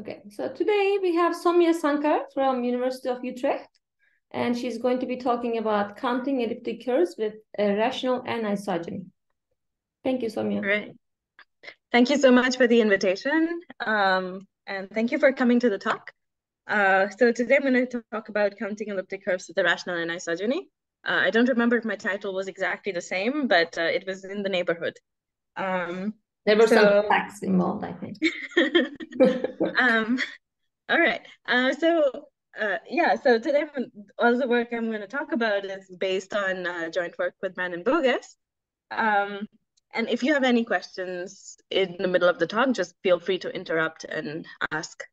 Okay, so today we have Soumya Sankar from University of Utrecht, and she's going to be talking about counting elliptic curves with a rational n isogeny. Thank you, Soumya. Great. Thank you so much for the invitation, um, and thank you for coming to the talk. Uh, so today I'm going to talk about counting elliptic curves with a rational n isogeny. Uh, I don't remember if my title was exactly the same, but uh, it was in the neighborhood. Um, there were so, some facts involved, I think. um, all right. Uh, so uh, yeah, so today all the work I'm going to talk about is based on uh, joint work with Brandon Boggess. Um, and if you have any questions in the middle of the talk, just feel free to interrupt and ask.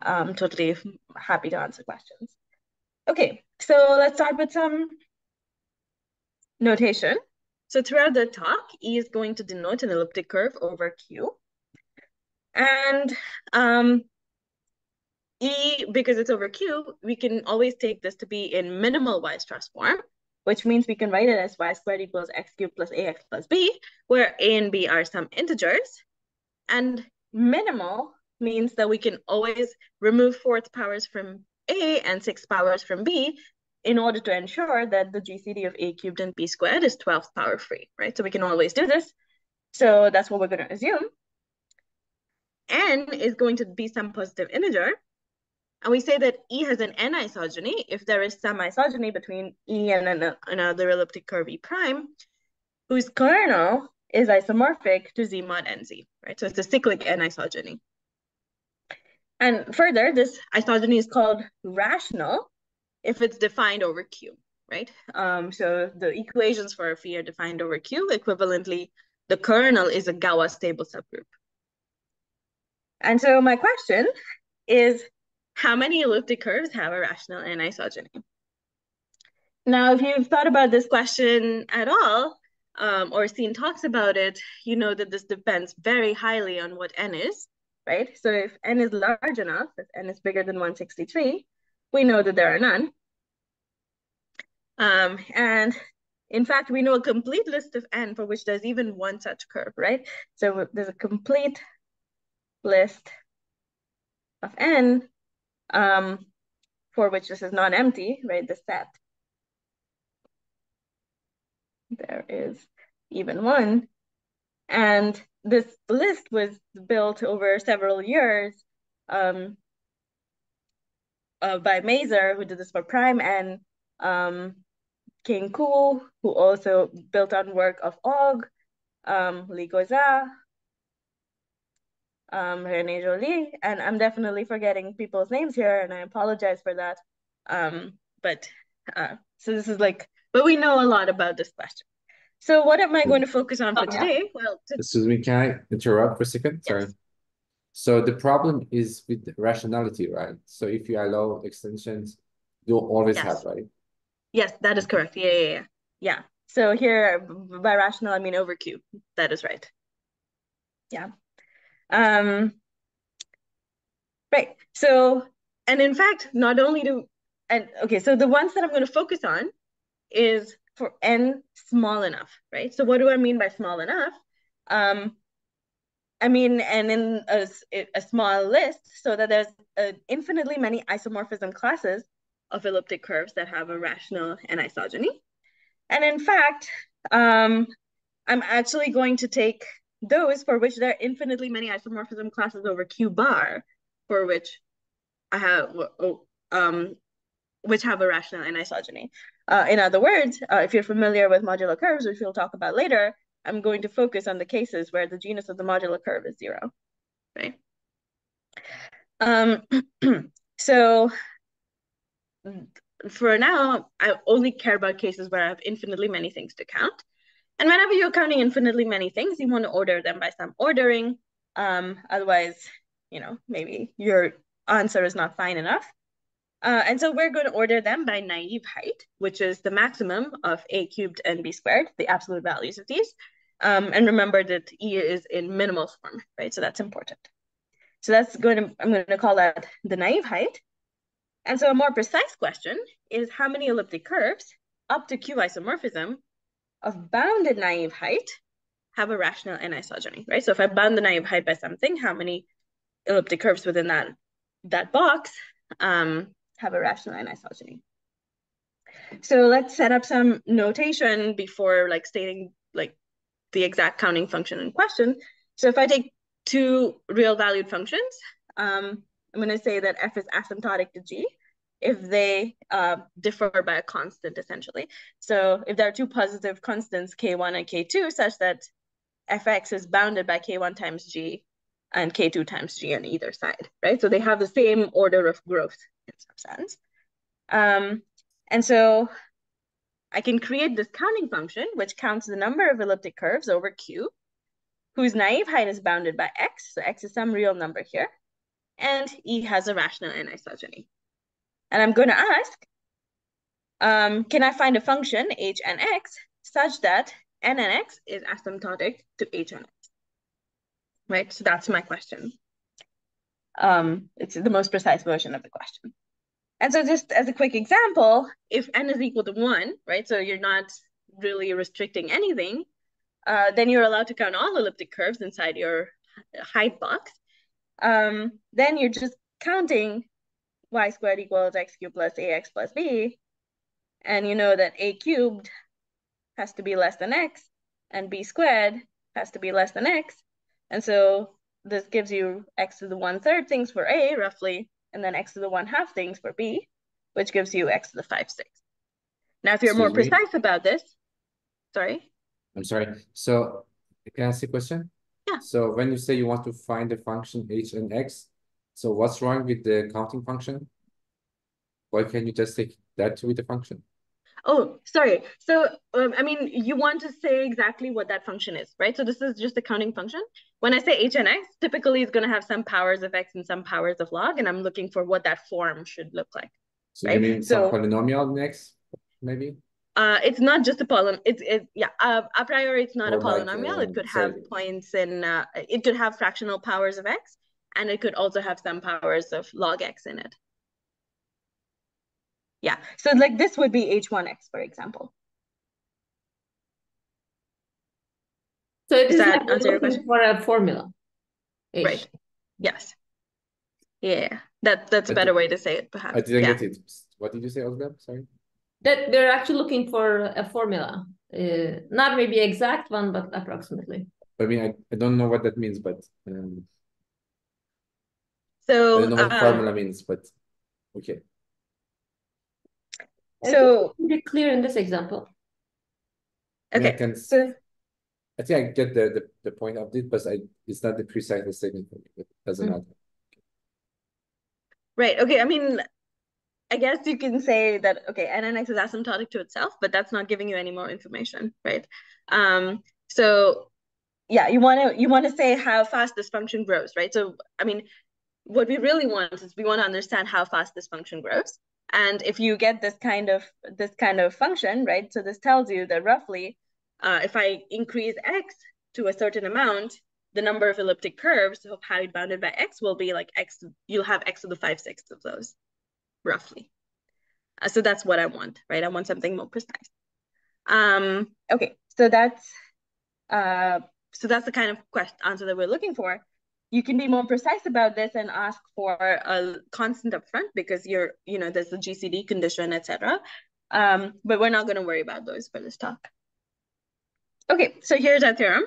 I'm totally happy to answer questions. Okay, so let's start with some notation. So throughout the talk, E is going to denote an elliptic curve over Q. And um, E, because it's over Q, we can always take this to be in minimal Weierstrass form, which means we can write it as y squared equals x cubed plus ax plus b, where a and b are some integers. And minimal means that we can always remove fourth powers from a and six powers from b in order to ensure that the GCD of a cubed and b squared is 12th power free, right? So we can always do this. So that's what we're going to assume. n is going to be some positive integer. And we say that E has an n isogeny if there is some isogeny between E and an, another elliptic curve E prime, whose kernel is isomorphic to Z mod NZ, right? So it's a cyclic n isogeny. And further, this isogeny is called rational if it's defined over Q, right? Um, so the equations for a phi are defined over Q. Equivalently, the kernel is a Galois stable subgroup. And so my question is, how many elliptic curves have a rational n isogeny? Now, if you've thought about this question at all, um, or seen talks about it, you know that this depends very highly on what n is, right? So if n is large enough, if n is bigger than 163, we know that there are none. Um, and in fact, we know a complete list of n for which there's even one such curve, right? So there's a complete list of n um, for which this is non-empty, right? The set. There is even one. And this list was built over several years um, uh, by Mazur, who did this for prime and um, Kenku, who also built on work of Ogg, um, Ligozat, um, René Joly, and I'm definitely forgetting people's names here, and I apologize for that. Um, but uh, so this is like, but we know a lot about this question. So what am I going to focus on for today? Well, to... excuse me, can I interrupt for a second? Sorry. So the problem is with rationality, right? So if you allow extensions, you'll always yes. have, right? Yes, that is correct. Yeah, yeah, yeah. Yeah. So here by rational, I mean over Q. That is right. Yeah. Um, right. So, and in fact, not only do, and okay, so the ones that I'm going to focus on is for n small enough, right? So what do I mean by small enough? Um, I mean, and in a, a small list, so that there's uh, infinitely many isomorphism classes of elliptic curves that have a rational n isogeny. And in fact, um, I'm actually going to take those for which there are infinitely many isomorphism classes over Q bar, for which I have, um, which have a rational n isogeny. Uh, in other words, uh, if you're familiar with modular curves, which we'll talk about later, I'm going to focus on the cases where the genus of the modular curve is zero, right? Um, so for now, I only care about cases where I have infinitely many things to count. And whenever you're counting infinitely many things, you want to order them by some ordering. Um, otherwise, you know, maybe your answer is not fine enough. Uh, and so we're going to order them by naive height, which is the maximum of a cubed and b squared, the absolute values of these. Um, and remember that E is in minimal form, right? So that's important. So that's going to, I'm going to call that the naive height. And so a more precise question is how many elliptic curves up to Q isomorphism of bounded naive height have a rational n isogeny, right? So if I bound the naive height by something, how many elliptic curves within that that box um, have a rational n-isogeny. So let's set up some notation before like stating the exact counting function in question. So if I take two real valued functions, um, I'm going to say that f is asymptotic to g if they uh, differ by a constant, essentially. So if there are two positive constants, k1 and k2, such that fx is bounded by k1 times g and k2 times g on either side, right? So they have the same order of growth in some sense. Um, and so I can create this counting function, which counts the number of elliptic curves over Q, whose naive height is bounded by X, so X is some real number here, and E has a rational n-isogeny. And I'm going to ask, um, can I find a function h and x such that n and x is asymptotic to h and x? Right, so that's my question. Um, it's the most precise version of the question. And so just as a quick example, if n is equal to one, right, so you're not really restricting anything, uh, then you're allowed to count all elliptic curves inside your height box. Um, then you're just counting y squared equals x cubed plus ax plus b. And you know that a cubed has to be less than x, and b squared has to be less than x. And so this gives you x to the one third things for a, roughly, and then x to the one half things for b, which gives you x to the five sixths. Now, if you're Excuse more me? precise about this, sorry. I'm sorry. So can I ask a question? Yeah. So when you say you want to find the function h and x, so what's wrong with the counting function? Why can't you just take that to be the function? Oh, sorry. So, um, I mean, you want to say exactly what that function is, right? So this is just a counting function. When I say h and x, typically it's going to have some powers of x and some powers of log, and I'm looking for what that form should look like. So right? you mean so, some polynomial next, maybe? Uh, it's not just a polynomial. It's it, yeah. Uh, a priori, it's not or a polynomial. Like, uh, it could have sorry. points and Uh, it could have fractional powers of x, and it could also have some powers of log x in it. Yeah, so like this would be h1x, for example. So it Does is that answer your question? for a formula. H. Right. Yes. Yeah, that that's a better way to say it, perhaps. I didn't yeah. get it. What did you say, Olga? Sorry. That they're actually looking for a formula, uh, not maybe exact one, but approximately. I mean, I, I don't know what that means, but um, so I don't know what uh, formula means, but okay. So pretty clear in this example. Okay. I, can, so I think I get the, the, the point of it, but I it's not the precise statement. It doesn't mm -hmm. matter. Right. Okay. I mean, I guess you can say that okay, NNX is asymptotic to itself, but that's not giving you any more information, right? Um, so yeah, you want to you want to say how fast this function grows, right? So I mean, what we really want is we want to understand how fast this function grows. And if you get this kind of this kind of function, right? So this tells you that roughly, uh, if I increase x to a certain amount, the number of elliptic curves of height bounded by x will be like x. You'll have x to the five sixths of those, roughly. Uh, so that's what I want, right? I want something more precise. Um, okay, so that's uh, so that's the kind of question answer that we're looking for you can be more precise about this and ask for a constant upfront because you're, you know, there's a GCD condition, etc. Um, but we're not going to worry about those for this talk. Okay, so here's our theorem.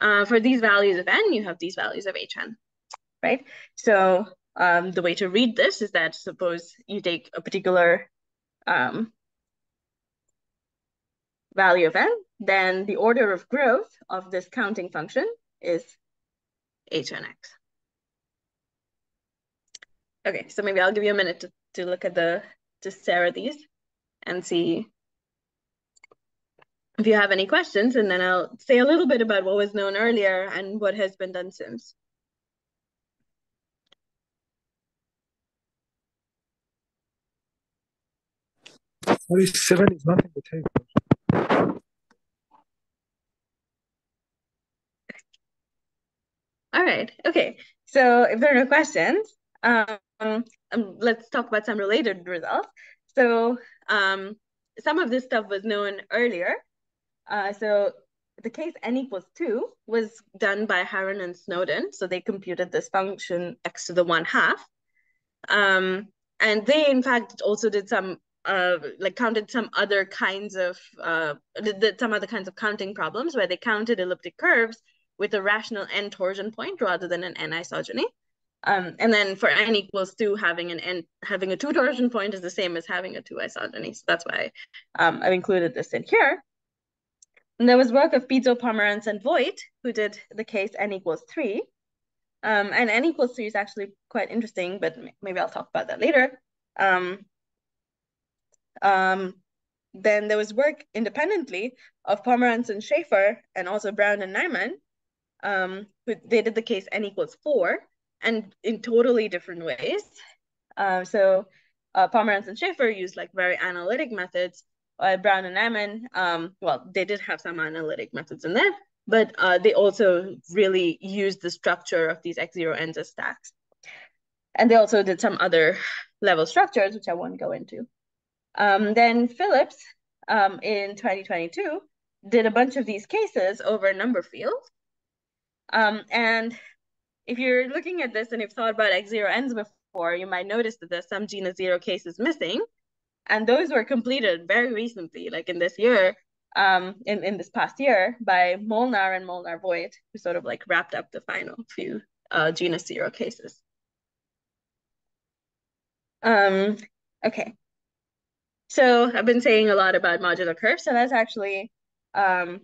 Uh, for these values of n, you have these values of hn, right? So um, the way to read this is that suppose you take a particular um, value of n, then the order of growth of this counting function is h x. Okay, so maybe I'll give you a minute to, to look at the, to stare at these and see if you have any questions, and then I'll say a little bit about what was known earlier and what has been done since. Forty-seven is nothing to take. All right. Okay. So if there are no questions, um, um, let's talk about some related results. So um, some of this stuff was known earlier. Uh, so the case n equals 2 was done by Harron and Snowden. So they computed this function x to the 1 half. Um, and they, in fact, also did some, uh, like counted some other kinds of, uh, did some other kinds of counting problems where they counted elliptic curves with a rational n torsion point rather than an n isogeny. Um, and then for n equals 2, having an n having a 2 torsion point is the same as having a 2 isogeny. So that's why um, I've included this in here. And there was work of Pizzo, Pomerance, and Voight, who did the case n equals 3. Um, and n equals 3 is actually quite interesting, but maybe I'll talk about that later. Um, um, then there was work independently of Pomerance and Schaefer, and also Bruin and Najman, um, they did the case n equals 4, and in totally different ways. Uh, so uh, Pomerance and Schaefer used like very analytic methods, uh, Bruin and Najman, um, well, they did have some analytic methods in there, but uh, they also really used the structure of these X0Ns as stacks. And they also did some other level structures, which I won't go into. Um, then Phillips um, in 2022 did a bunch of these cases over a number fields. Um, and if you're looking at this and you've thought about X0Ns before, you might notice that there's some genus zero cases missing. And those were completed very recently, like in this year, um, in, in this past year by Molnar and Molnar Voight, who sort of like wrapped up the final few uh, genus zero cases. Um, okay. So I've been saying a lot about modular curves, so let's actually um,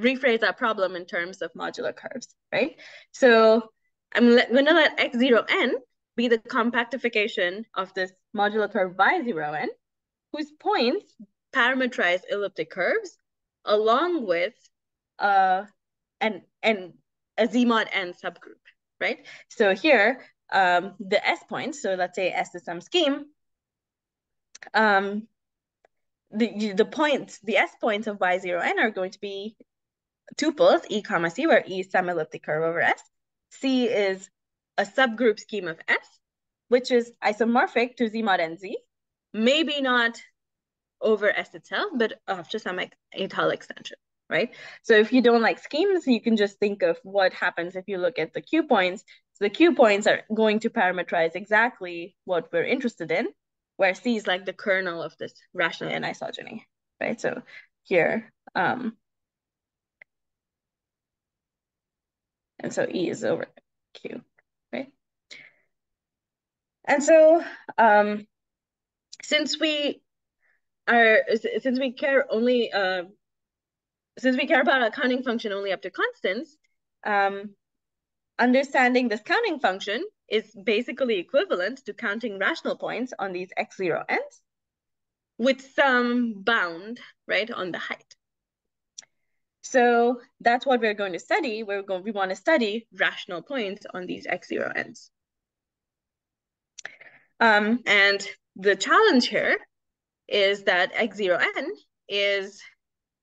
rephrase that problem in terms of modular curves, right? So I'm going to let x0n be the compactification of this modular curve y0n, whose points parameterize elliptic curves along with uh, an, an, a z mod n subgroup, right? So here, um, the s points, so let's say s is some scheme, um, the, the points, the s points of y0n are going to be tuples, e comma c, where e is some elliptic curve over s. C is a subgroup scheme of S, which is isomorphic to Z mod NZ, maybe not over S itself, but after some étale extension, right? So if you don't like schemes, you can just think of what happens if you look at the Q points. So the Q points are going to parameterize exactly what we're interested in, where C is like the kernel of this rational n-isogeny, right? So here, um, and so E is over Q. Right? And so um, since we are, since we care only, uh, since we care about a counting function only up to constants, um, understanding this counting function is basically equivalent to counting rational points on these x0 ends with some bound, right, on the height. So that's what we're going to study. We're going, we want to study rational points on these x0n's. Um, and the challenge here is that X0n is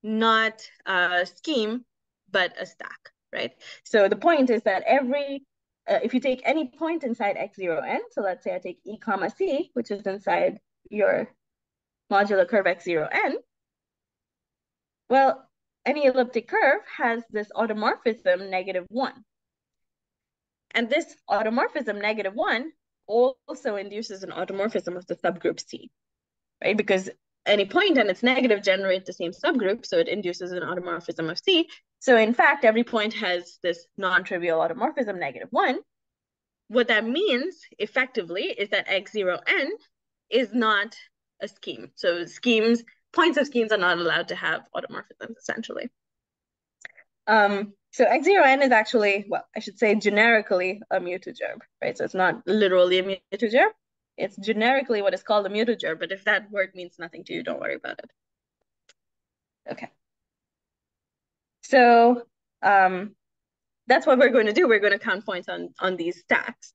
not a scheme, but a stack, right? So the point is that every, uh, if you take any point inside X0n, so let's say I take E comma C, which is inside your modular curve X0n, well, any elliptic curve has this automorphism negative one. And this automorphism negative one also induces an automorphism of the subgroup C, right? Because any point and its negative generate the same subgroup, so it induces an automorphism of C. So in fact, every point has this non-trivial automorphism negative one. What that means effectively is that X0n is not a scheme. So schemes, points of schemes are not allowed to have automorphisms essentially. Um, so X0n is actually, well, I should say generically a mu 2 gerbe, right? So it's not literally a mu 2 gerbe. It's generically what is called a mu 2 gerbe, but if that word means nothing to you, don't worry about it. Okay. So um, that's what we're going to do. We're going to count points on, on these stacks.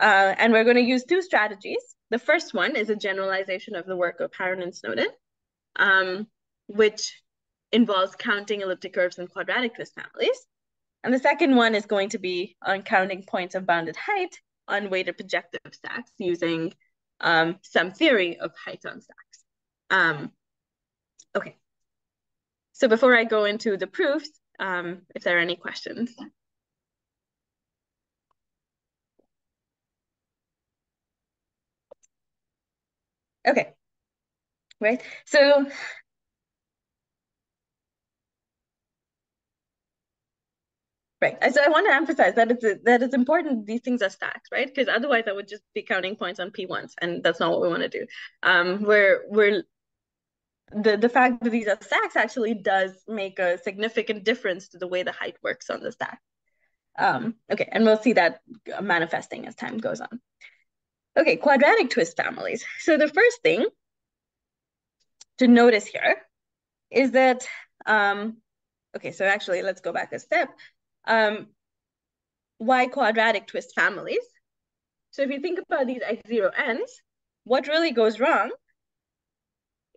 Uh, and we're going to use two strategies. The first one is a generalization of the work of Harron and Snowden, um, which involves counting elliptic curves and quadratic twist families. And the second one is going to be on counting points of bounded height on weighted projective stacks using um, some theory of height on stacks. Um, okay. So before I go into the proofs, um, if there are any questions. Okay, right. So Right. So I want to emphasize that it's that it's important these things are stacked, right? Because otherwise I would just be counting points on P1s, and that's not what we want to do. Um, we're we're the the fact that these are stacks actually does make a significant difference to the way the height works on the stack. Um, okay, and we'll see that manifesting as time goes on. Okay, quadratic twist families. So the first thing to notice here is that, um, okay, so actually let's go back a step. Um, why quadratic twist families? So if you think about these x0n's, what really goes wrong,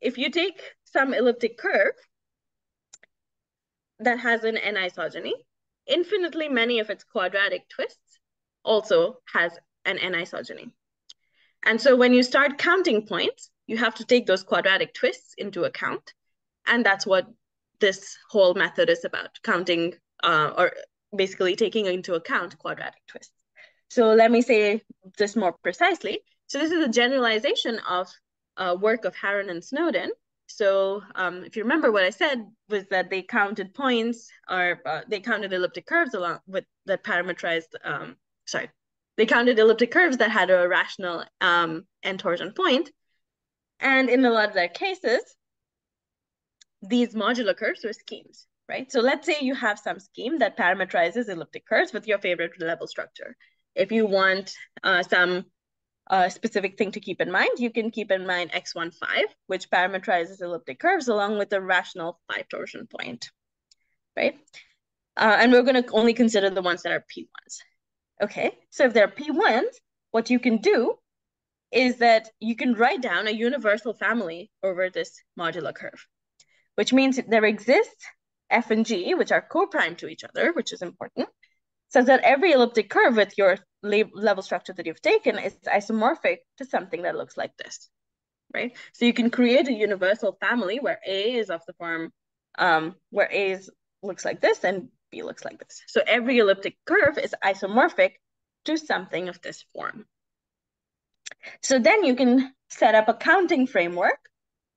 if you take some elliptic curve that has an n-isogeny, infinitely many of its quadratic twists also has an n-isogeny. And so when you start counting points, you have to take those quadratic twists into account. And that's what this whole method is about, counting uh, or basically taking into account quadratic twists. So let me say this more precisely. So this is a generalization of uh, work of Harron and Snowden. So um, if you remember what I said was that they counted points or uh, they counted elliptic curves along with that parametrized, um, sorry, they counted elliptic curves that had a rational um, n torsion point. And in a lot of their cases, these modular curves were schemes, right? So let's say you have some scheme that parametrizes elliptic curves with your favorite level structure. If you want uh, some uh, specific thing to keep in mind, you can keep in mind x15, which parameterizes elliptic curves along with a rational five torsion point, right? Uh, and we're going to only consider the ones that are P1s. Okay, so if they're P1s, what you can do is that you can write down a universal family over this modular curve, which means there exists f and g, which are co-prime to each other, which is important, such that every elliptic curve with your level structure that you've taken is isomorphic to something that looks like this, right? So you can create a universal family where A is of the form, um, where A is, looks like this and B looks like this. So every elliptic curve is isomorphic to something of this form. So then you can set up a counting framework,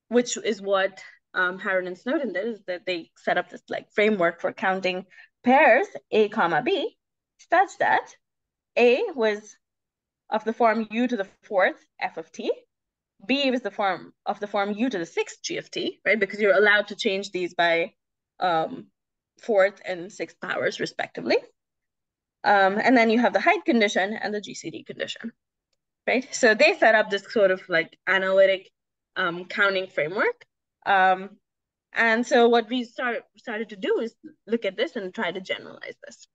which is what um, Harron and Snowden did, is that they set up this like framework for counting pairs A comma B, such that A was of the form u to the fourth f of t, B was the form of the form u to the sixth g of t, right? Because you're allowed to change these by um, fourth and sixth powers respectively. Um, and then you have the height condition and the GCD condition, right? So they set up this sort of like analytic um, counting framework. Um, and so what we started, started to do is look at this and try to generalize this.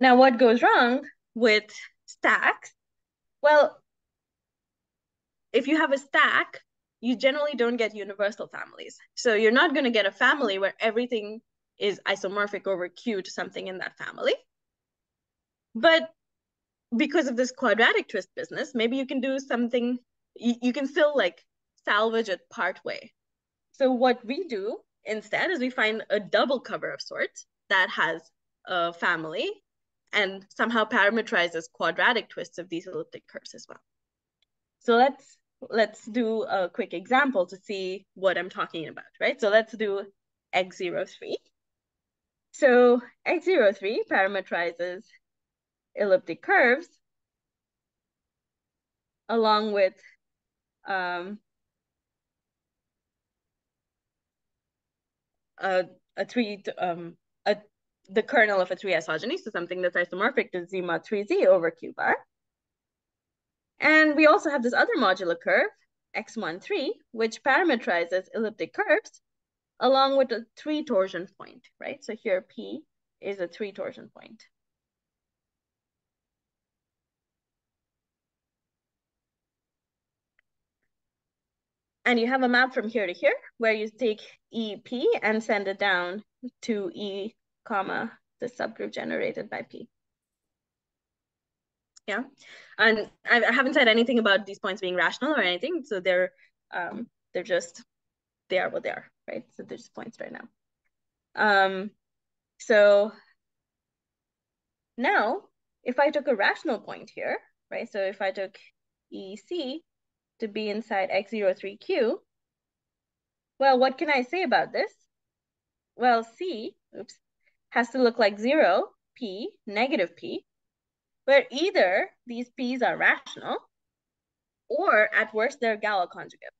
Now, what goes wrong with stacks? Well, if you have a stack, you generally don't get universal families. So you're not going to get a family where everything is isomorphic over Q to something in that family. But because of this quadratic twist business, maybe you can do something, you, you can still like salvage it part way. So what we do instead is we find a double cover of sorts that has a family and somehow parameterizes quadratic twists of these elliptic curves as well. So let's let's do a quick example to see what I'm talking about, right? So let's do x03. So x03 parameterizes elliptic curves along with um, a, a three, um, a, the kernel of a three isogeny, so something that's isomorphic to z mod 3z over q bar. And we also have this other modular curve, x13, which parameterizes elliptic curves along with a three torsion point, right? So here P is a three torsion point. And you have a map from here to here where you take EP and send it down to E comma the subgroup generated by P. Yeah, and I haven't said anything about these points being rational or anything, so they're um, they're just they are what they are, right? So there's points right now. Um, so now if I took a rational point here, right? So if I took EC to be inside X03Q, well, what can I say about this? Well, C, oops, has to look like zero, P, negative P, where either these P's are rational or at worst they're Galois conjugate,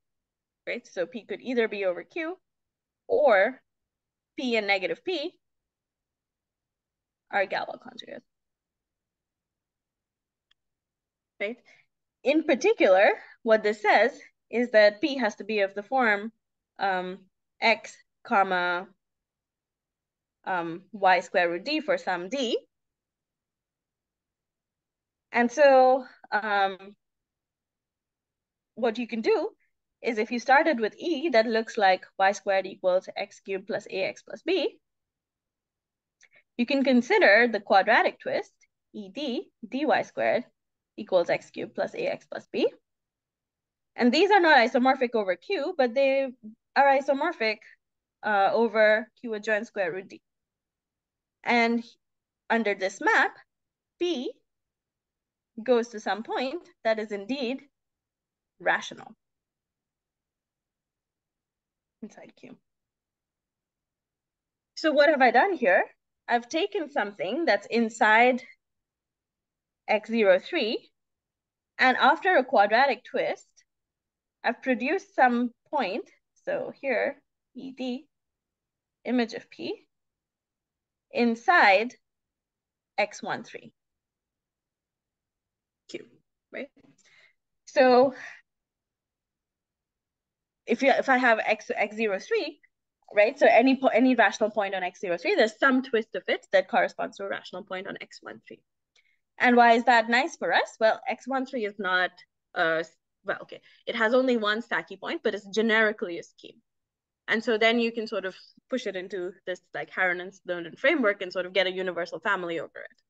right? So P could either be over Q or P and negative P are Galois conjugates. Right? In particular, what this says is that P has to be of the form um, X comma um, Y square root D for some D. And so um, what you can do is if you started with E that looks like y squared equals x cubed plus ax plus b, you can consider the quadratic twist, ed dy squared equals x cubed plus ax plus b. And these are not isomorphic over q, but they are isomorphic uh, over q adjoint square root d. And under this map, p goes to some point that is indeed rational inside Q. So what have I done here? I've taken something that's inside x03, and after a quadratic twist, I've produced some point, so here, ED, image of P, inside x13, Q, right? So if you if I have x x zero three, right? So any any rational point on x zero three, there's some twist of it that corresponds to a rational point on x one three. And why is that nice for us? Well, x one three is not uh well okay, it has only one stacky point, but it's generically a scheme. And so then you can sort of push it into this like Harron and Snowden framework and sort of get a universal family over it.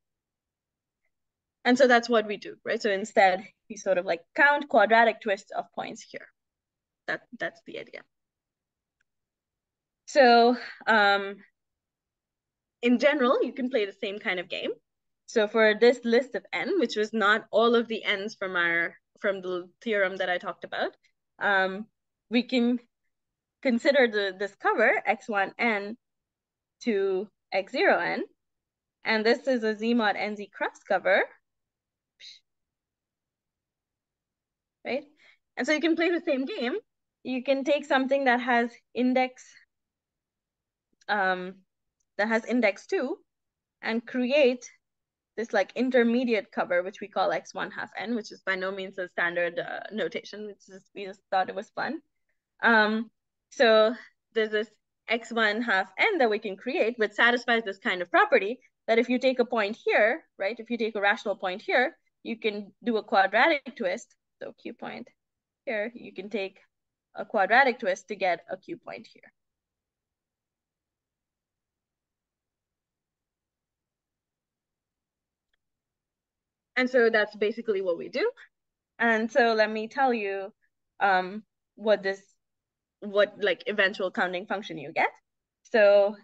And so that's what we do, right? So instead, we sort of like count quadratic twists of points here that that's the idea. So um, in general, you can play the same kind of game. So for this list of n, which was not all of the n's from our from the theorem that I talked about, um, we can consider the this cover x1n to x0n, and this is a z mod nz cross cover, right? And so you can play the same game, you can take something that has index um, that has index two and create this like intermediate cover, which we call x1 half n, which is by no means a standard uh, notation. It's just, we just thought it was fun. Um, so there's this x1 half n that we can create, which satisfies this kind of property that if you take a point here, right, if you take a rational point here, you can do a quadratic twist. So q point here, you can take a quadratic twist to get a Q point here. And so that's basically what we do. And so let me tell you um, what this, what like eventual counting function you get. So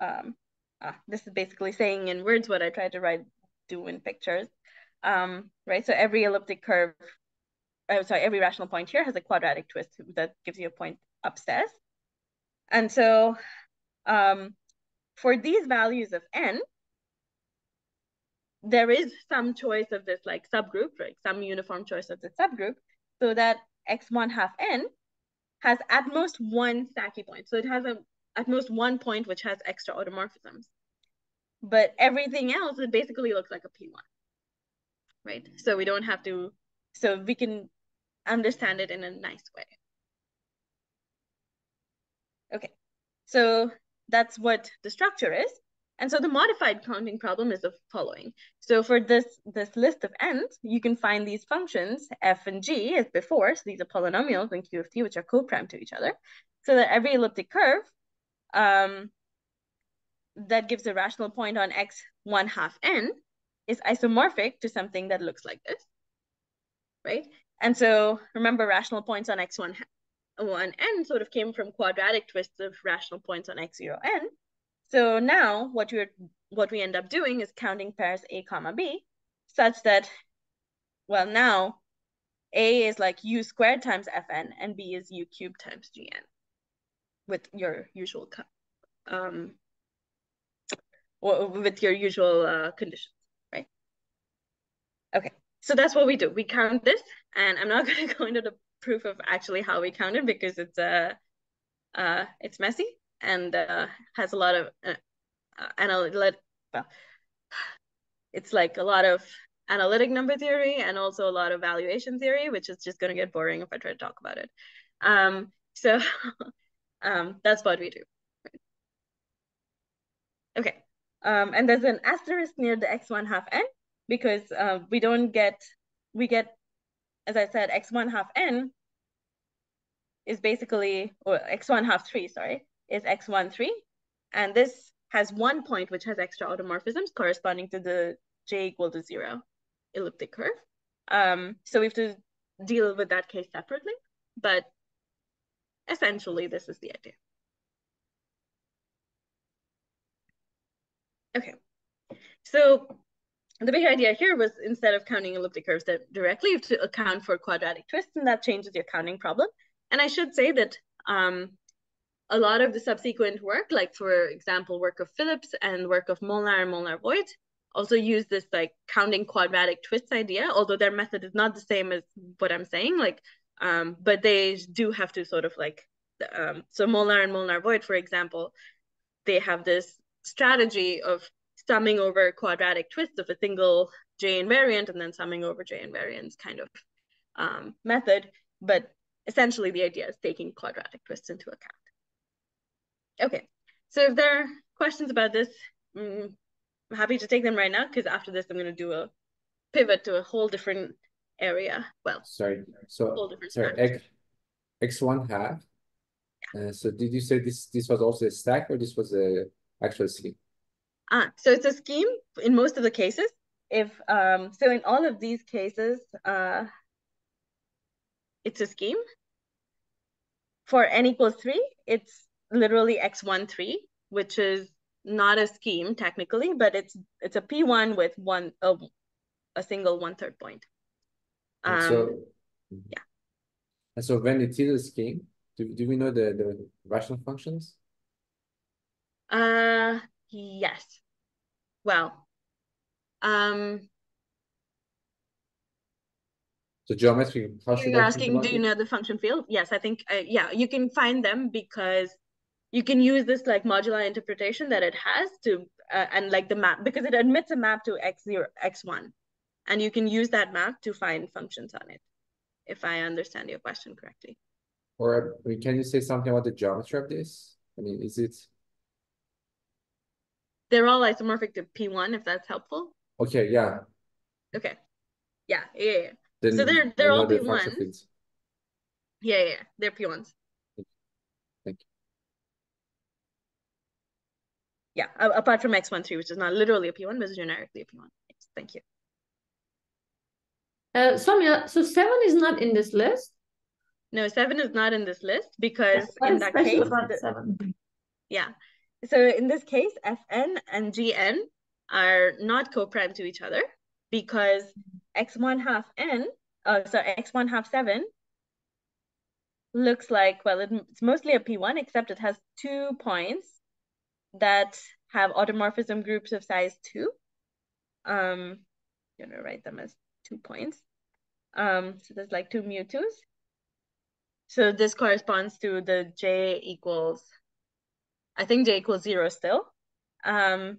um, ah, this is basically saying in words what I tried to write, do in pictures, um, right? So every elliptic curve oh, sorry, every rational point here has a quadratic twist that gives you a point upstairs. And so um, for these values of n, there is some choice of this like subgroup, right? Some uniform choice of the subgroup, so that x1 half n has at most one stacky point. So it has a at most one point which has extra automorphisms. But everything else, it basically looks like a P1, right? So we don't have to, so we can understand it in a nice way. Okay, so that's what the structure is. And so the modified counting problem is the following. So for this, this list of n's, you can find these functions f and g as before. So these are polynomials in Q of t, which are co-prime to each other. So that every elliptic curve um, that gives a rational point on x 1 half n is isomorphic to something that looks like this, right? And so remember rational points on x1 one n sort of came from quadratic twists of rational points on x0 n. So now what we're what we end up doing is counting pairs a comma b such that well now a is like u squared times fn and b is u cubed times gn with your usual um with your usual uh, conditions, right? Okay, so that's what we do. We count this, and I'm not going to go into the proof of actually how we count it because it's uh, uh it's messy and uh, has a lot of uh, uh analytic. Well, it's like a lot of analytic number theory and also a lot of valuation theory, which is just going to get boring if I try to talk about it. Um, so um, that's what we do. Okay, um, and there's an asterisk near the x1 half n because uh, we don't get, we get, as I said, x1 half n is basically, or x1 half 3, sorry, is x1 3. And this has one point which has extra automorphisms corresponding to the j equal to 0 elliptic curve. Um, so we have to deal with that case separately, but essentially this is the idea. Okay, so the big idea here was instead of counting elliptic curves that directly, you have to account for quadratic twists, and that changes your counting problem. And I should say that um, a lot of the subsequent work, like for example, work of Phillips and work of Molnar and Molnar-Voight, also use this like counting quadratic twists idea, although their method is not the same as what I'm saying, like, um, but they do have to sort of like, um, so Molnar and Molnar-Voight, for example, they have this strategy of summing over quadratic twists of a single J invariant and then summing over J invariants kind of um, method. But essentially the idea is taking quadratic twists into account. Okay, so if there are questions about this, mm, I'm happy to take them right now because after this I'm going to do a pivot to a whole different area. Well, sorry, so sorry, X, X1 half. Uh, so did you say this this was also a stack or this was a actual scheme? Ah, so it's a scheme in most of the cases. If um, so, in all of these cases, uh, it's a scheme. For n equals three, it's literally x one three, which is not a scheme technically, but it's it's a p one with one a, a single one third point. Um, so yeah. And so when it is a scheme, do, do we know the, the rational functions? Uh, yes. Well, um, so geometry, how you're asking, do you know the function field? Yes, I think, uh, yeah, you can find them because you can use this like modular interpretation that it has to, uh, and like the map, because it admits a map to x0, x1. And you can use that map to find functions on it, if I understand your question correctly. Or I mean, can you say something about the geometry of this? I mean, is it they're all isomorphic to P1, if that's helpful. Okay, yeah. Okay. Yeah, yeah, yeah. So they're they're all P1s. Yeah, yeah, they're P1s. Thank you. Yeah, apart from X13, which is not literally a P1, but is generically a P1. Yes, thank you. Uh, Soumya, so seven is not in this list? No, seven is not in this list because in that case, the, seven. yeah, so in this case, Fn and Gn are not co-prime to each other because x1 half n, uh, so x1 half 7 looks like, well, it's mostly a P1, except it has two points that have automorphism groups of size 2. Um, I'm going to write them as two points. Um, so there's like two mu 2s. So this corresponds to the j equals I think j equals zero still. Um,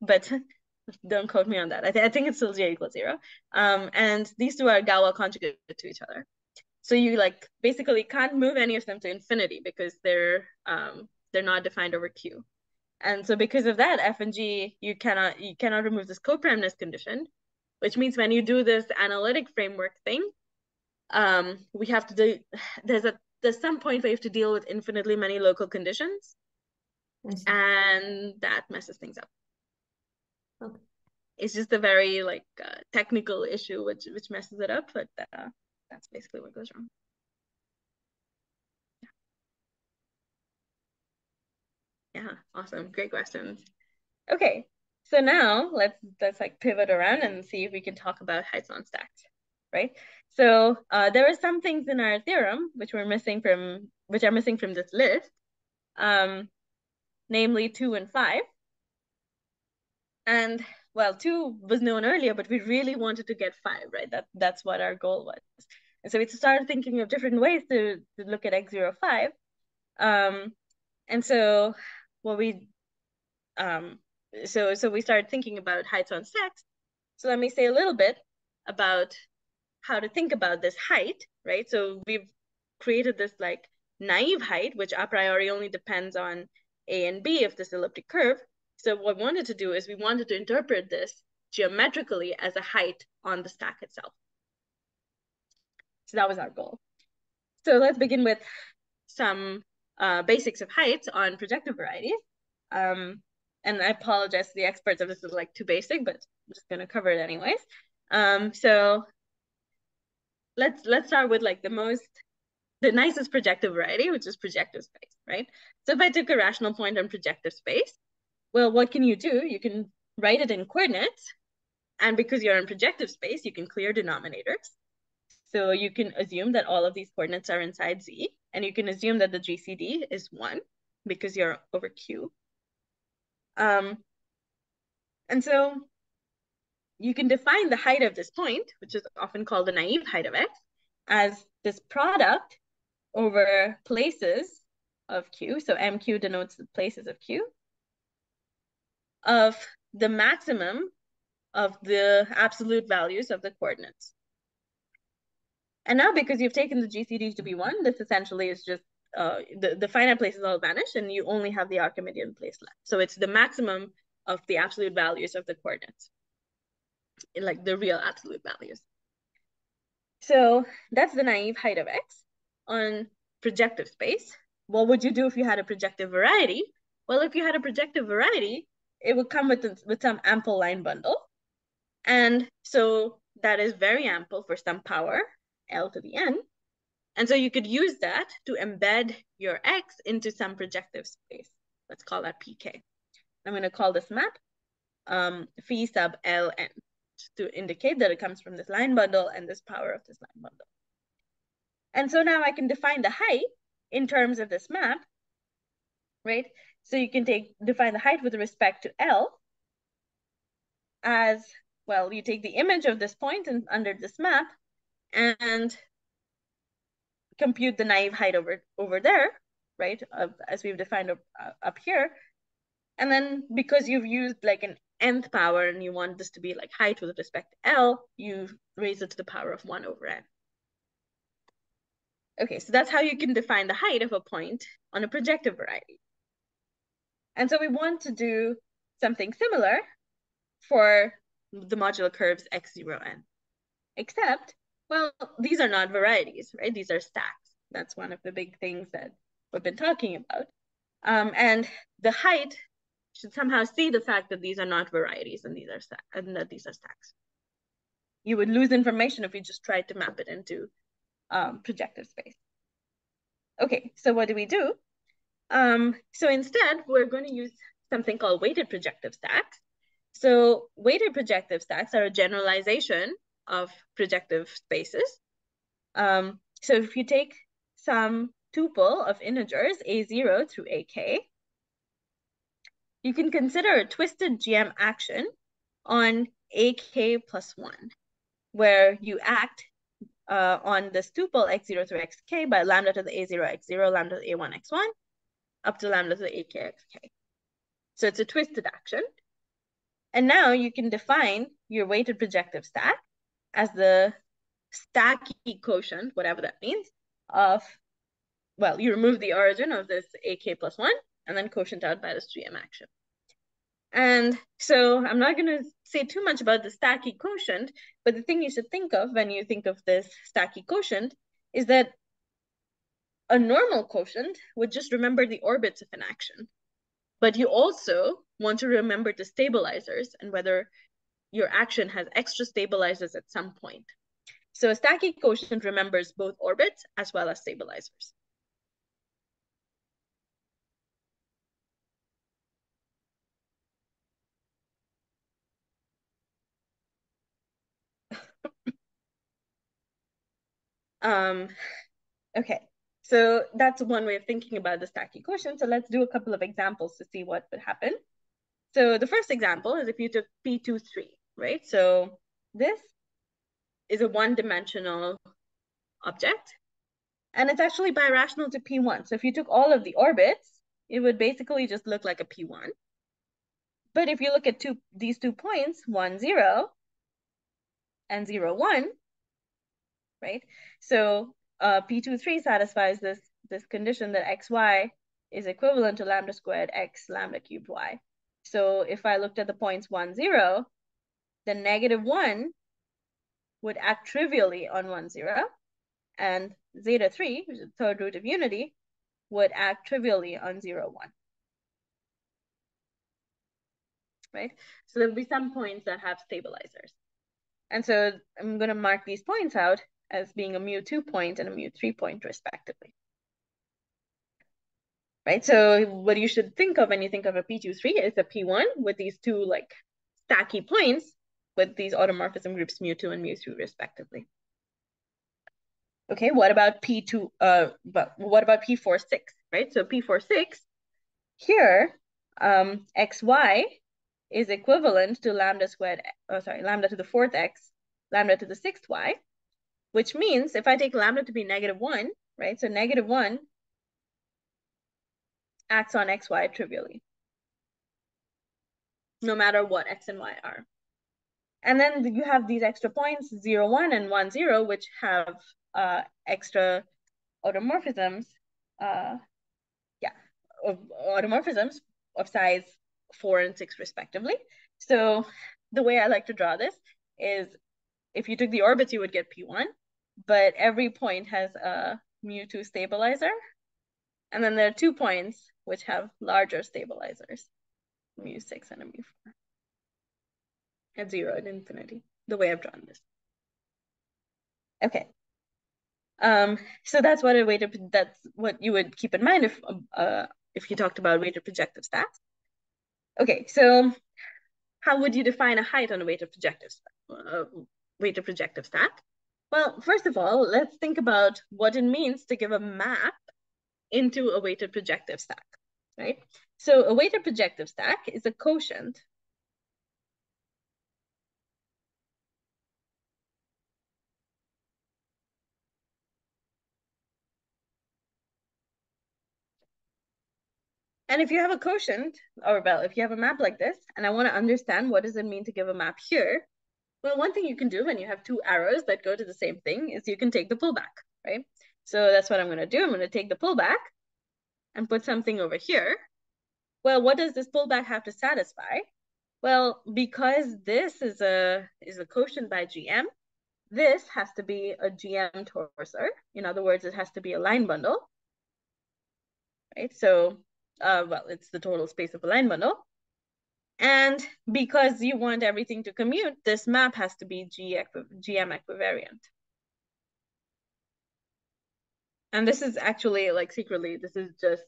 but don't quote me on that. I, th I think it's still j equals zero. Um, and these two are Galois conjugated to each other. So you like basically can't move any of them to infinity because they're um, they're not defined over Q. And so because of that, F and G, you cannot you cannot remove this co-primeness condition, which means when you do this analytic framework thing, um, we have to do there's a there's some point where you have to deal with infinitely many local conditions and that messes things up. Okay. It's just a very like uh, technical issue which which messes it up, but uh, that's basically what goes wrong. Yeah, awesome. Great questions. Okay, so now let's let's like pivot around and see if we can talk about heights on stacks, right? So uh, there are some things in our theorem which we're missing from which are missing from this list, um, namely two and five. And well, two was known earlier, but we really wanted to get five, right? That that's what our goal was. And so we started thinking of different ways to, to look at x05. Um, and so what we um so so we started thinking about heights on stacks. So let me say a little bit about how to think about this height, right? So we've created this like naive height, which a priori only depends on a and b of this elliptic curve. So what we wanted to do is we wanted to interpret this geometrically as a height on the stack itself. So that was our goal. So let's begin with some uh, basics of heights on projective varieties. Um, and I apologize to the experts if this is like too basic, but I'm just gonna cover it anyways. Um, so let's let's start with like the most the nicest projective variety, which is projective space, right? So if I took a rational point on projective space, well, what can you do? You can write it in coordinates. And because you're in projective space, you can clear denominators. So you can assume that all of these coordinates are inside Z. And you can assume that the GCD is 1 because you're over Q. Um, and so you can define the height of this point, which is often called the naive height of X, as this product over places of Q. So MQ denotes the places of Q of the maximum of the absolute values of the coordinates. And now because you've taken the GCDs to be one, this essentially is just uh, the, the finite places all vanish and you only have the Archimedean place left. So it's the maximum of the absolute values of the coordinates, like the real absolute values. So that's the naive height of X on projective space. What would you do if you had a projective variety? Well, if you had a projective variety, it would come with, with some ample line bundle. And so that is very ample for some power, L to the N. And so you could use that to embed your X into some projective space. Let's call that PK. I'm going to call this map um, phi sub Ln to indicate that it comes from this line bundle and this power of this line bundle. And so now I can define the height in terms of this map, right? So you can take define the height with respect to L as, well, you take the image of this point and under this map and compute the naive height over, over there, right, as we've defined up, uh, up here. And then because you've used like an nth power and you want this to be like height with respect to L, you raise it to the power of 1 over n. Okay, so that's how you can define the height of a point on a projective variety. And so we want to do something similar for the modular curves x0n, except, well, these are not varieties, right? These are stacks. That's one of the big things that we've been talking about. Um, and the height should somehow see the fact that these are not varieties and these are and that these are stacks. You would lose information if you just tried to map it into um, projective space. Okay, so what do we do? Um, so instead, we're going to use something called weighted projective stacks. So weighted projective stacks are a generalization of projective spaces. Um, so if you take some tuple of integers, a0 through ak, you can consider a twisted GM action on ak plus 1, where you act uh, on this tuple x0 through xk by lambda to the a0 x0, lambda to the a1 x1, up to lambda to the ak AKXK. So it's a twisted action. And now you can define your weighted projective stack as the stacky quotient, whatever that means, of, well, you remove the origin of this AK plus one and then quotient out by this GM action. And so I'm not going to say too much about the stacky quotient, but the thing you should think of when you think of this stacky quotient is that a normal quotient would just remember the orbits of an action. But you also want to remember the stabilizers and whether your action has extra stabilizers at some point. So a stacky quotient remembers both orbits as well as stabilizers. um, okay, so that's one way of thinking about the stacky quotient. So let's do a couple of examples to see what would happen. So the first example is if you took P two three right? So this is a one-dimensional object, and it's actually birational to P1. So if you took all of the orbits, it would basically just look like a P1. But if you look at two these two points, 1, 0, and 0, 1, right? So uh, P23 satisfies this, this condition that xy is equivalent to lambda squared x lambda cubed y. So if I looked at the points 1, 0, the negative 1 would act trivially on 1, 0, and zeta 3, which is the third root of unity, would act trivially on 0, 1. Right? So there'll be some points that have stabilizers. And so I'm going to mark these points out as being a mu2 point and a mu3 point respectively. Right, so what you should think of when you think of a P23 is a P1 with these two like stacky points with these automorphism groups mu2 and mu3 respectively. Okay, what about P2, uh, but what about P46, right? So P46, here, um, xy is equivalent to lambda squared, oh, sorry, lambda to the fourth x, lambda to the sixth y, which means if I take lambda to be negative one, right? So negative one acts on xy trivially, no matter what x and y are. And then you have these extra points, 0, 1 and 1, 0, which have uh, extra automorphisms, uh, yeah, of automorphisms of size 4 and 6 respectively. So the way I like to draw this is if you took the orbits, you would get P1, but every point has a mu2 stabilizer. And then there are two points which have larger stabilizers, mu6 and a mu4 at zero and infinity, the way I've drawn this. Okay. Um, so that's what a weighted, that's what you would keep in mind if, uh, if you talked about weighted projective stacks. Okay, so how would you define a height on a weighted projective, uh, weighted projective stack? Well, first of all, let's think about what it means to give a map into a weighted projective stack, right? So a weighted projective stack is a quotient And if you have a quotient, or well, if you have a map like this, and I want to understand what does it mean to give a map here, well, one thing you can do when you have two arrows that go to the same thing is you can take the pullback, right? So that's what I'm going to do. I'm going to take the pullback and put something over here. Well, what does this pullback have to satisfy? Well, because this is a is a quotient by GM, this has to be a GM torsor. In other words, it has to be a line bundle. Right? So uh, well, it's the total space of a line bundle. And because you want everything to commute, this map has to be G equi GM equivariant. And this is actually like secretly, this is just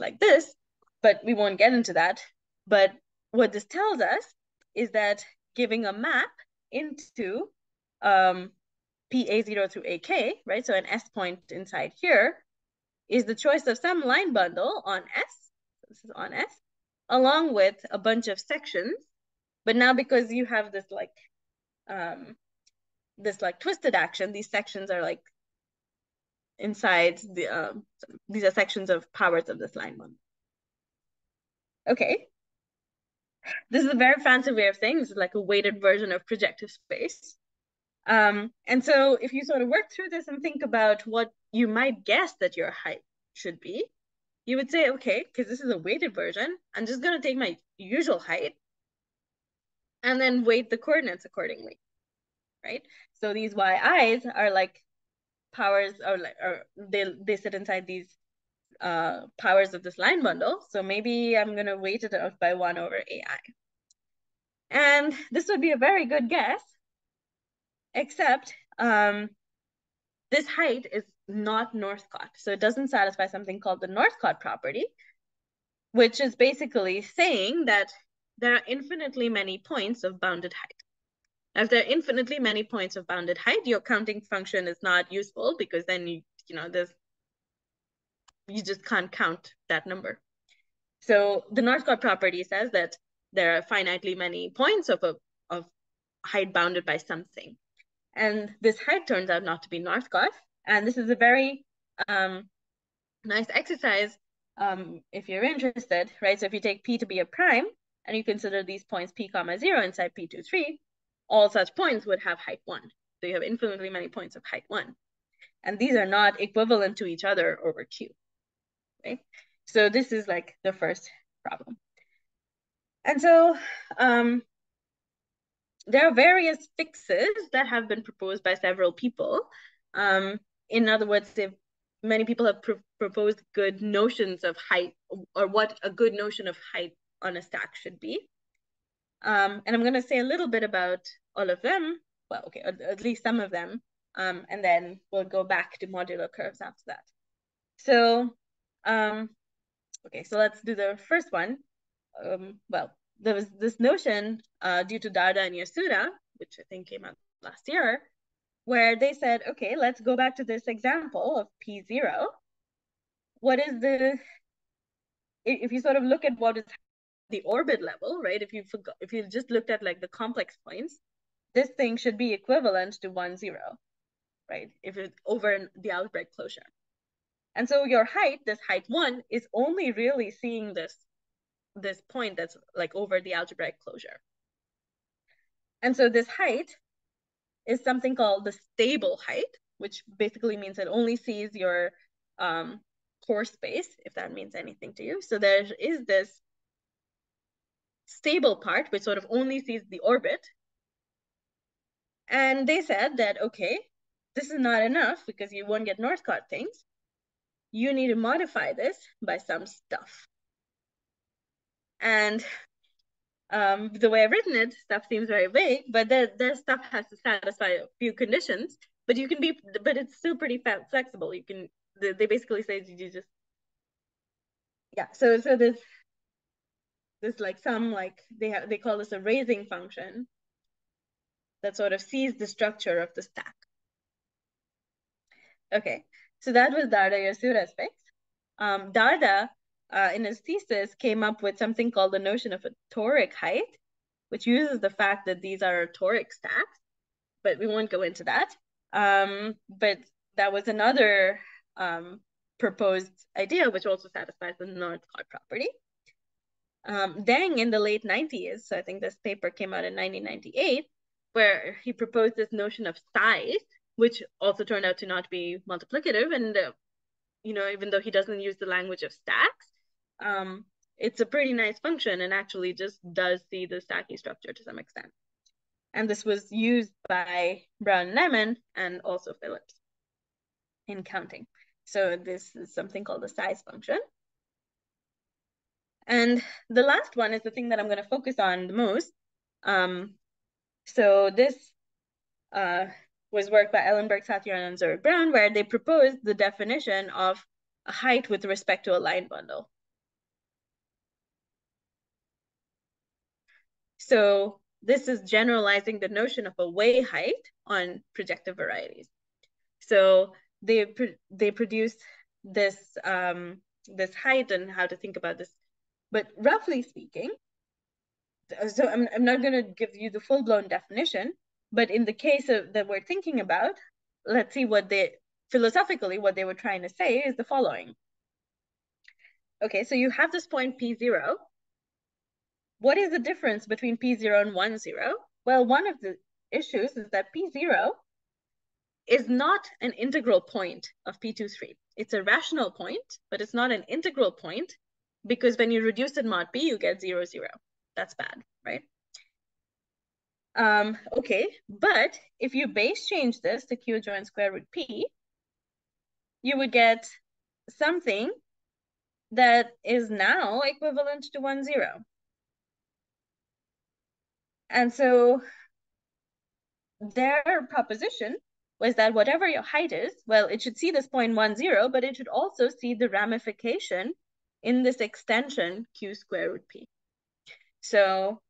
like this, but we won't get into that. But what this tells us is that giving a map into um, PA0 through AK, right? So an S point inside here is the choice of some line bundle on S, this is on S, along with a bunch of sections. But now because you have this like, um, this like twisted action, these sections are like inside the, um, these are sections of powers of this line bundle. Okay. This is a very fancy way of saying this is like a weighted version of projective space. Um, and so if you sort of work through this and think about what you might guess that your height should be, you would say, okay, because this is a weighted version, I'm just going to take my usual height and then weight the coordinates accordingly, right? So these yi's are like powers or like or they they sit inside these uh powers of this line bundle. So maybe I'm gonna weight it out by one over AI. And this would be a very good guess except um, this height is not Northcott. So it doesn't satisfy something called the Northcott property, which is basically saying that there are infinitely many points of bounded height. If there are infinitely many points of bounded height, your counting function is not useful because then you, you know, there's, you just can't count that number. So the Northcott property says that there are finitely many points of a of height bounded by something. And this height turns out not to be Northcott. And this is a very um, nice exercise um, if you're interested, right? So if you take P to be a prime and you consider these points P comma zero inside P two three, all such points would have height one. So you have infinitely many points of height one. And these are not equivalent to each other over Q, right? So this is like the first problem. And so um, there are various fixes that have been proposed by several people. Um, in other words, many people have pr proposed good notions of height or what a good notion of height on a stack should be. Um, and I'm going to say a little bit about all of them. Well, okay, at, at least some of them. Um, and then we'll go back to modular curves after that. So, um, okay, so let's do the first one. Um, well, there was this notion uh, due to Darda and Yasuda, which I think came out last year, where they said, okay, let's go back to this example of P0. What is the, if you sort of look at what is the orbit level, right? If you forgot, if you just looked at like the complex points, this thing should be equivalent to one zero, right? If it's over the algebraic closure. And so your height, this height one, is only really seeing this this point that's like over the algebraic closure. And so this height is something called the stable height, which basically means it only sees your um, coarse space, if that means anything to you. So there is this stable part, which sort of only sees the orbit. And they said that, okay, this is not enough because you won't get Northcott things. You need to modify this by some stuff. And um, the way I've written it, stuff seems very vague, but the, the stuff has to satisfy a few conditions. But you can be, but it's still pretty flexible. You can, they basically say you just, yeah. So so there's there's like some like they have they call this a raising function that sort of sees the structure of the stack. Okay, so that was Darda Yasuda's fix. Um, Darda uh, in his thesis, came up with something called the notion of a toric height, which uses the fact that these are toric stacks, but we won't go into that. Um, but that was another um, proposed idea, which also satisfies the Northcott property. Um, Deng in the late 90s, so I think this paper came out in 1998, where he proposed this notion of size, which also turned out to not be multiplicative. And, uh, you know, even though he doesn't use the language of stacks, um, it's a pretty nice function and actually just does see the stacky structure to some extent. And this was used by Bruin Najman and also Phillips in counting. So this is something called the size function. And the last one is the thing that I'm going to focus on the most. Um, so this uh, was work by Ellenberg, Satriano, and Zureick-Brown, where they proposed the definition of a height with respect to a line bundle. So this is generalizing the notion of a Weil height on projective varieties. So they they produce this um, this height and how to think about this. But roughly speaking, so I'm, I'm not going to give you the full blown definition, but in the case of that we're thinking about, let's see what they philosophically what they were trying to say is the following. Okay, so you have this point P0, what is the difference between P0 and 1, 0? Well, one of the issues is that P0 is not an integral point of P23. It's a rational point, but it's not an integral point because when you reduce it mod P, you get 0, 0. That's bad, right? Um, okay, but if you base change this to Q join square root P, you would get something that is now equivalent to 1, 0. And so their proposition was that whatever your height is, well, it should see this 0.10, but it should also see the ramification in this extension q square root p. So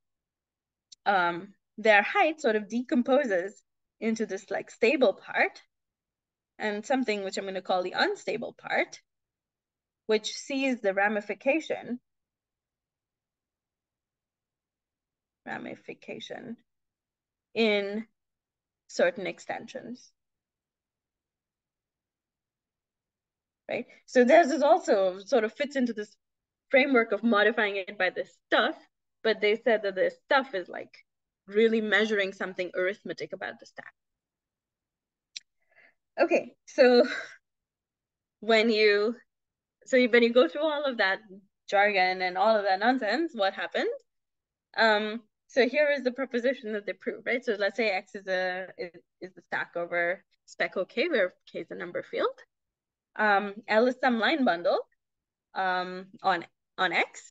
um, their height sort of decomposes into this like stable part and something which I'm going to call the unstable part, which sees the ramification ramification in certain extensions. Right? So theirs is also sort of fits into this framework of modifying it by this stuff, but they said that this stuff is like really measuring something arithmetic about the stack. Okay, so when you so when you go through all of that jargon and all of that nonsense, what happened? Um, so here is the proposition that they prove, right? So let's say X is a is, is the stack over spec OK, where K is a number field. Um, L is some line bundle um, on on X.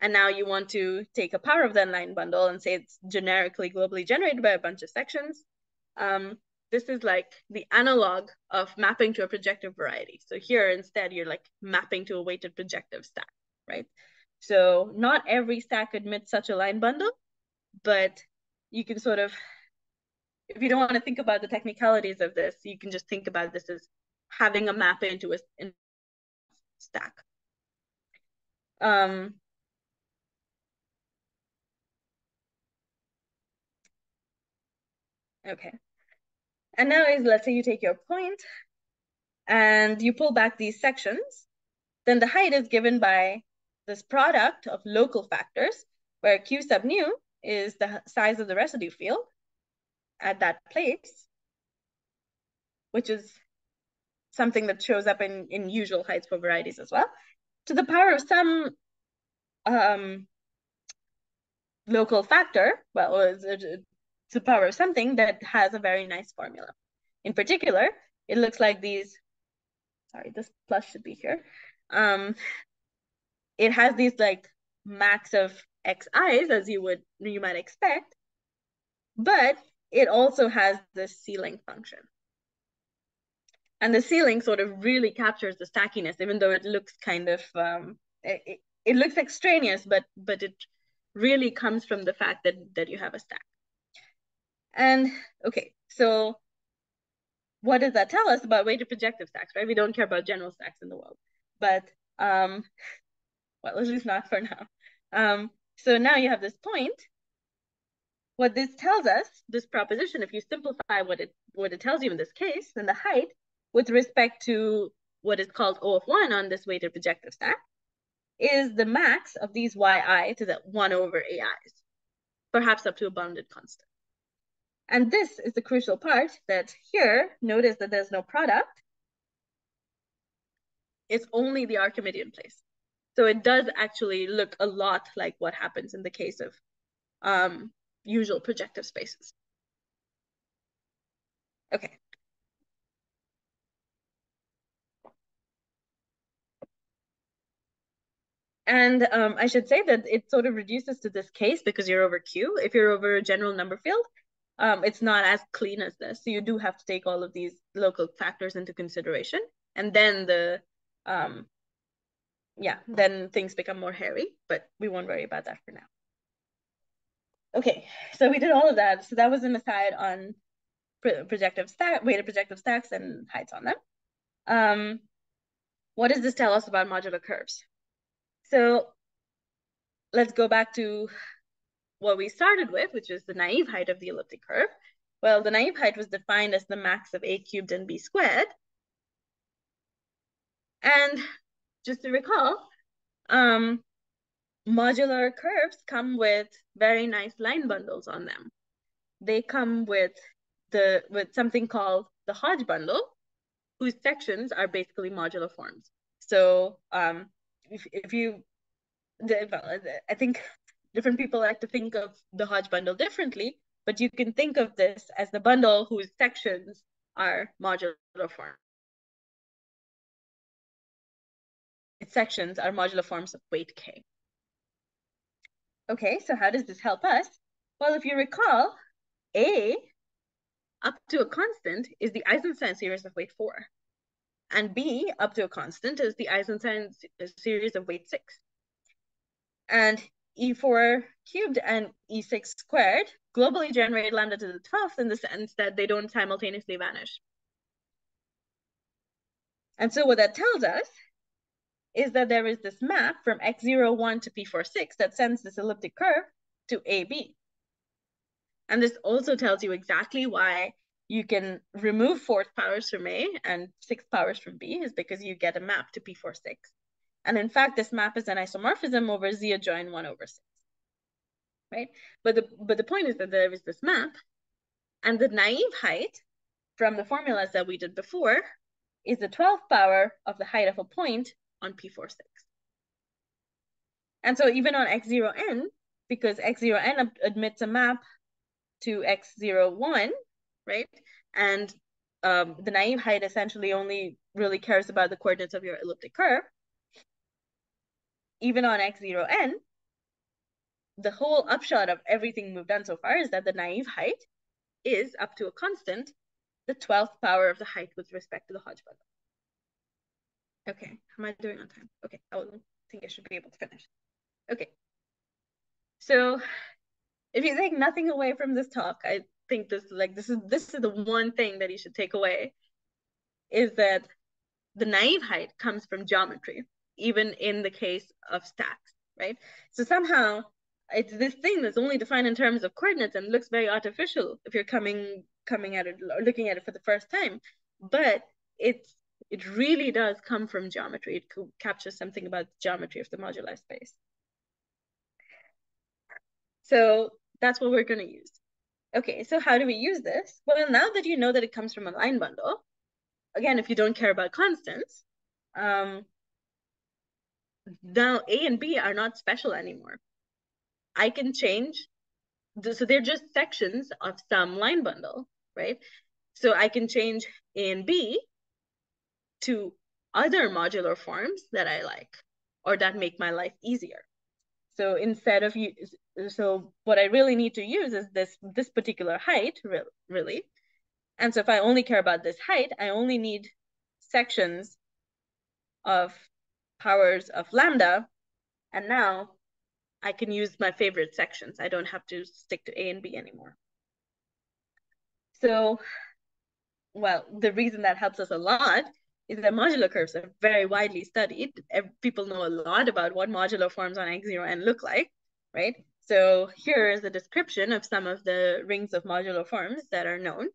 And now you want to take a power of that line bundle and say it's generically globally generated by a bunch of sections. Um, this is like the analog of mapping to a projective variety. So here instead, you're like mapping to a weighted projective stack, right? So not every stack admits such a line bundle, but you can sort of, if you don't want to think about the technicalities of this, you can just think about this as having a map into a stack. Um, okay. And now is let's say you take your point and you pull back these sections, then the height is given by this product of local factors where Q sub nu is the size of the residue field at that place, which is something that shows up in, in usual heights for varieties as well, to the power of some um, local factor, well, it's, the power of something that has a very nice formula. In particular, it looks like these, sorry, this plus should be here. Um, it has these like max of xi's as you would, you might expect, but it also has this ceiling function. And the ceiling sort of really captures the stackiness, even though it looks kind of, um, it, it looks extraneous, but but it really comes from the fact that that you have a stack. And okay, so what does that tell us about weighted projective stacks, right? We don't care about general stacks in the world, but um, well, at least not for now. Um, so now you have this point. What this tells us, this proposition, if you simplify what it what it tells you in this case, then the height with respect to what is called O of one on this weighted projective stack is the max of these yi to the 1 over ai's, perhaps up to a bounded constant. And this is the crucial part that here, notice that there's no product. It's only the Archimedean place. So it does actually look a lot like what happens in the case of um, usual projective spaces. Okay, And um, I should say that it sort of reduces to this case because you're over Q. If you're over a general number field, um, it's not as clean as this. So you do have to take all of these local factors into consideration. And then the, um, yeah, then things become more hairy, but we won't worry about that for now. Okay, so we did all of that. So that was an aside on projective stack, weighted projective stacks and heights on them. Um, what does this tell us about modular curves? So let's go back to what we started with, which is the naive height of the elliptic curve. Well, the naive height was defined as the max of a cubed and b squared. And just to recall, um, modular curves come with very nice line bundles on them. They come with the with something called the Hodge bundle, whose sections are basically modular forms. So um, if, if you, the, I think different people like to think of the Hodge bundle differently, but you can think of this as the bundle whose sections are modular form. Its sections are modular forms of weight k. Okay, so how does this help us? Well, if you recall, A up to a constant is the Eisenstein series of weight 4 and B up to a constant is the Eisenstein series of weight six. And E4 cubed and E6 squared globally generate lambda to the 12th in the sense that they don't simultaneously vanish. And so what that tells us is that there is this map from x01 to p46 that sends this elliptic curve to AB. And this also tells you exactly why you can remove fourth powers from A and sixth powers from B is because you get a map to P46. And in fact, this map is an isomorphism over Z adjoin 1 over 6. Right? But the, but the point is that there is this map and the naive height from the formulas that we did before is the 12th power of the height of a point on P46. And so even on x0n, because x0n admits a map to x01, right? And um, the naive height essentially only really cares about the coordinates of your elliptic curve. Even on x0n, the whole upshot of everything we've done so far is that the naive height is up to a constant, the 12th power of the height with respect to the Hodge bundle. Okay, how am I doing on time? Okay, I think I should be able to finish. Okay, so if you take nothing away from this talk, I think this like this is this is the one thing that you should take away is that the naive height comes from geometry, even in the case of stacks, right? So somehow it's this thing that's only defined in terms of coordinates and looks very artificial if you're coming coming at it or looking at it for the first time. But it's it really does come from geometry. It captures something about the geometry of the moduli space. So that's what we're going to use. Okay, so how do we use this? Well, now that you know that it comes from a line bundle, again, if you don't care about constants, um, now A and B are not special anymore. I can change, so they're just sections of some line bundle, right? So I can change A and B to other modular forms that I like or that make my life easier. So instead of you, so what I really need to use is this this particular height, really. And so if I only care about this height, I only need sections of powers of lambda. And now I can use my favorite sections. I don't have to stick to A and B anymore. So, well, the reason that helps us a lot is that modular curves are very widely studied. People know a lot about what modular forms on X0n look like, right? So here is a description of some of the rings of modular forms that are known.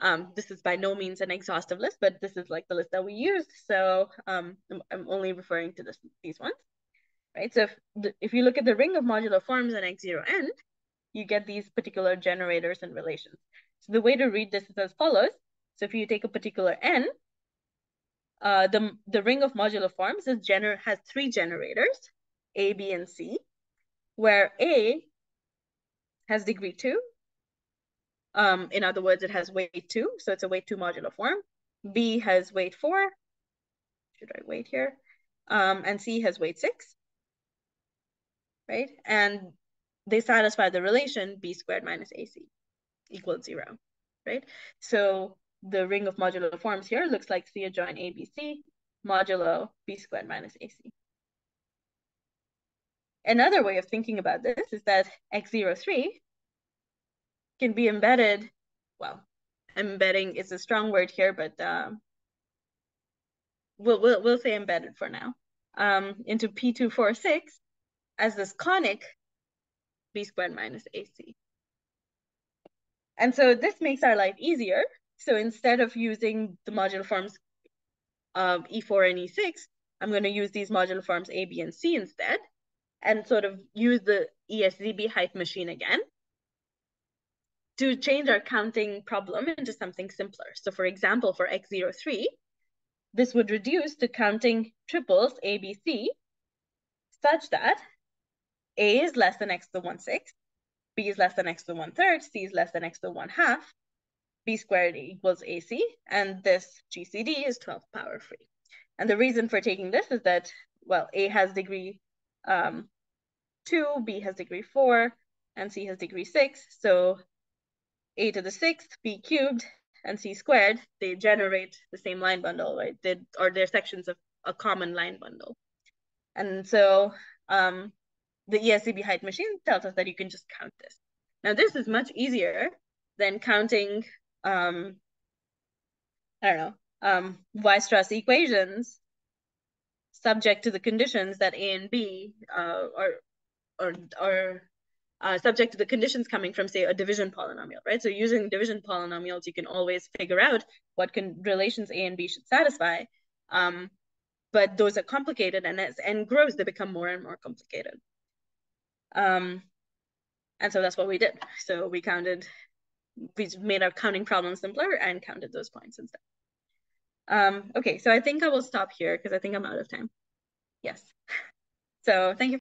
Um, this is by no means an exhaustive list, but this is like the list that we used. So um, I'm, I'm only referring to this, these ones, right? So if, the, if you look at the ring of modular forms on X0n, you get these particular generators and relations. So the way to read this is as follows. So if you take a particular n, uh, the, the ring of modular forms is gener has three generators, A, B, and C, where A has degree two. Um, in other words, it has weight two, so it's a weight two modular form. B has weight four. Should I wait here? Um, and C has weight six, right? And they satisfy the relation B squared minus AC equals zero, right? So the ring of modular forms here looks like C adjoin ABC modulo B squared minus AC. Another way of thinking about this is that X03 can be embedded, well, embedding is a strong word here, but um, we'll, we'll, we'll say embedded for now, um, into P246 as this conic B squared minus AC. And so this makes our life easier so instead of using the modular forms um, of E4 and E6, I'm going to use these modular forms A, B, and C instead, and sort of use the ESZB height machine again to change our counting problem into something simpler. So for example, for X03, this would reduce to counting triples A, B, C, such that A is less than X to the 1 6, B is less than X to the 1 third, C is less than X to the 1 half, b squared equals AC, and this GCD is 12 power free. And the reason for taking this is that, well, A has degree um, 2, B has degree 4, and C has degree 6. So A to the 6th, B cubed, and C squared, they generate the same line bundle, right? They, or they're sections of a common line bundle. And so um, the ESZB height machine tells us that you can just count this. Now this is much easier than counting, um, I don't know, um, Weierstrass equations subject to the conditions that A and B uh, are, uh, subject to the conditions coming from, say, a division polynomial, right? So using division polynomials, you can always figure out what can relations A and B should satisfy. Um, but those are complicated, and as n grows, they become more and more complicated. Um, and so that's what we did. So we counted, we made our counting problem simpler and counted those points instead. Um, okay, so I think I will stop here because I think I'm out of time. Yes. So thank you.